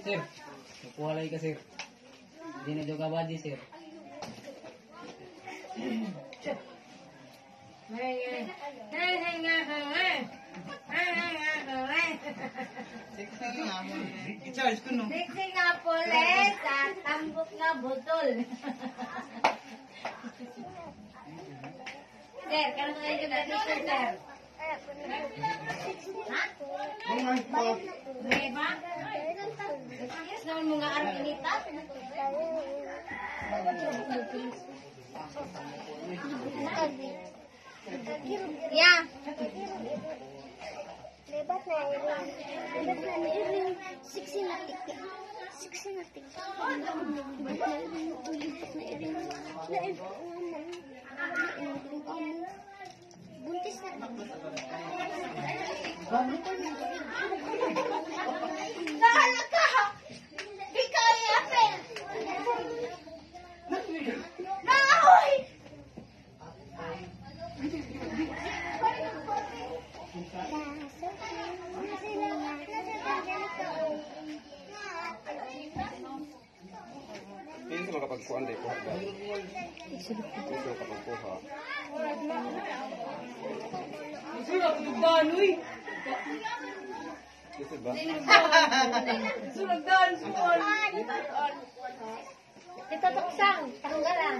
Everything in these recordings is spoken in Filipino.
Sir, nakuha lagi ka, sir. Hindi na joga body, sir. I-charge ko no. Siksi nga pulis at tambok nga butol. sir, kano nga yung dito, sir? Ha? Beba? Yes, naman inita. Yeah. Lebat na iring. Lebat. Lebat iring. Lebat. Buntis Hindi sa makapagkuhan din kuha ba? Hindi sa makapagkuha. Kasi ba? Ito tuksang, tanggalan.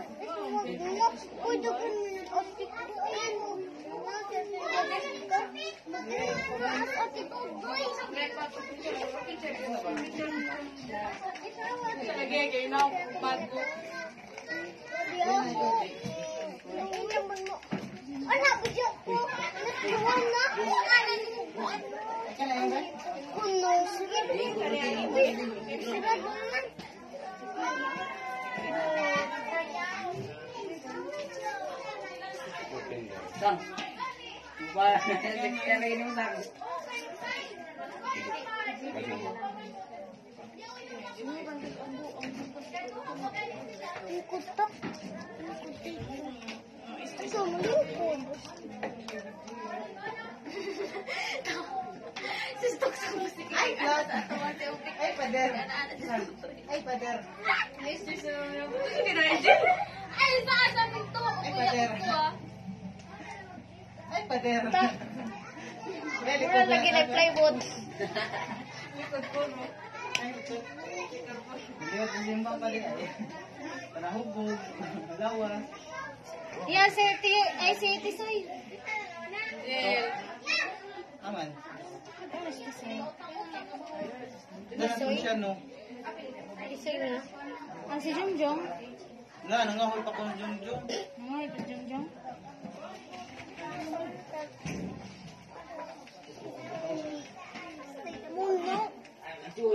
Uy, dukun mo yung optik ko. Nagigay na ako bago. Wala ko dyan po. Nagtuwan na ako. Kuno. Sarap naman. Saan? Secretary ni mo, sang. Kasi Ang kutok. Ang kutik. Ito, malingkod. Sustok sa musik. Ay, Cloud. Ay, pader. Ay, pader. Ay, baka sabi to. Ay, pader. Very Mura lagi na plywood. Hindi ako limbang pa rin ay. Panahubog, malawas. Yeah, si Ati, ay si Ati Soy. Aman. Ano siya no. Ati Soy na. Ang si Jungjong. Nga, nangahol pa ko ng Jungjong?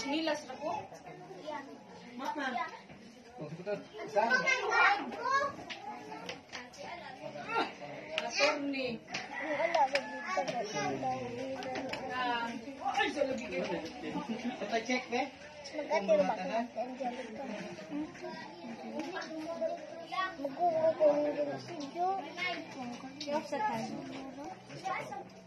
Sang. Pata-check be. Mag-atiro ba ka? Angelica. Magkukuha ko ng ginasidio. Yung sa tayo.